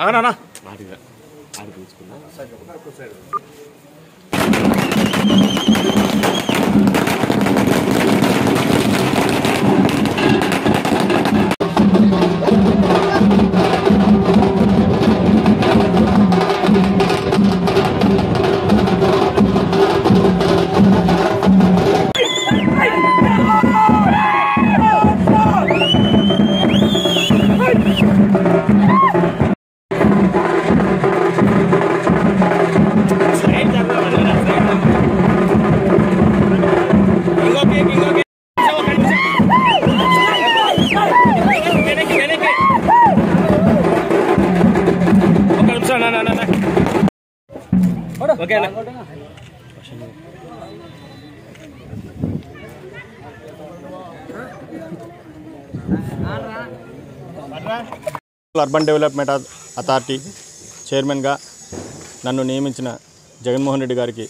అనా urban development authority చైర్మన్గా నన్ను నియమించిన జగన్మోహన్ రెడ్డి గారికి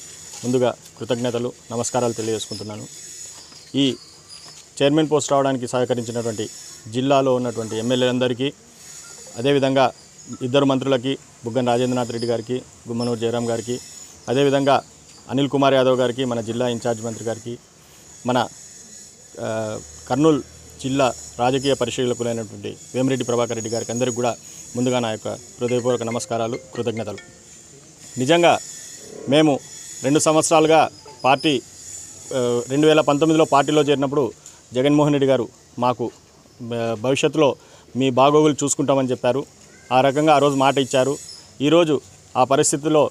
ముందుగా కృతజ్ఞతలు నమస్కారాలు తెలియజేసుకుంటున్నాను. ఈ చైర్మన్ పోస్ట్ రావడానికి సహకరించినటువంటి జిల్లాలో ఉన్నటువంటి ఎమ్మెల్యేలందరికీ అదేవిధంగా ఇద్దరు మంత్రులకి బుగ్గన రాజేంద్రనాథ్ రెడ్డి గారికి గుమ్మనూరు జయరాం గారికి అదేవిధంగా అనిల్ కుమార్ యాదవ్ గారికి మన జిల్లా ఇన్ఛార్జ్ మంత్రి గారికి మన కర్నూలు జిల్లా రాజకీయ పరిశీలకులైనటువంటి వేమిరెడ్డి ప్రభాకర్ రెడ్డి గారికి అందరికీ కూడా ముందుగా నా యొక్క హృదయపూర్వక నమస్కారాలు కృతజ్ఞతలు. నిజంగా మేము రెండు సంవత్సరాలుగా పార్టీ రెండు వేల పంతొమ్మిదిలో పార్టీలో చేరినప్పుడు జగన్మోహన్ రెడ్డి గారు మాకు భవిష్యత్తులో మీ బాగోగులు చూసుకుంటామని చెప్పారు. ఆ రకంగా ఆ రోజు మాట ఇచ్చారు. ఈరోజు ఆ పరిస్థితుల్లో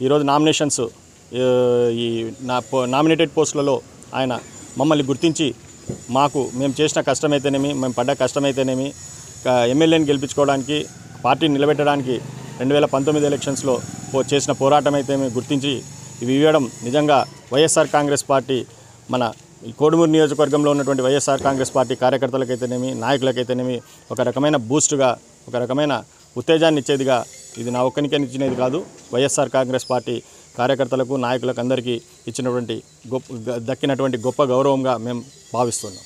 ఈరోజు నామినేషన్స్ ఈ నా నామినేటెడ్ పోస్టులలో ఆయన మమ్మల్ని గుర్తించి మాకు మేము చేసిన కష్టమైతేనేమి మేము పడ్డ కష్టమైతేనేమి ఎమ్మెల్యేని గెలిపించుకోవడానికి పార్టీని నిలబెట్టడానికి రెండు వేల పంతొమ్మిది ఎలక్షన్స్లో పో- చేసిన పోరాటం అయితే గుర్తించి ఇవి ఇవ్వడం నిజంగా వైఎస్ఆర్ కాంగ్రెస్ పార్టీ మన ఈ కోడుమూరు నియోజకవర్గంలో ఉన్నటువంటి వైఎస్ఆర్ కాంగ్రెస్ పార్టీ కార్యకర్తలకైతేనేమి నాయకులకైతేనేమి ఒక రకమైన బూస్ట్గా ఒక రకమైన ఉత్తేజాన్ని ఇచ్చేదిగా ఇది నా ఒక్కనికే ఇచ్చినది కాదు వైఎస్ఆర్ కాంగ్రెస్ పార్టీ కార్యకర్తలకు నాయకులకు అందరికీ ఇచ్చినటువంటి గొప్ప దక్కినటువంటి గొప్ప గౌరవంగా మేము భావిస్తున్నాం.